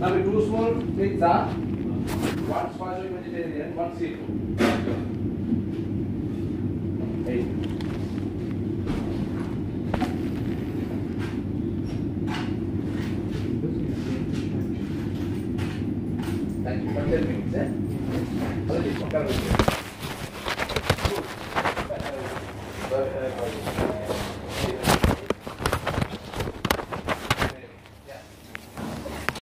Now we two small pizza, one spicy vegetarian, one seafood. Eight. Thank you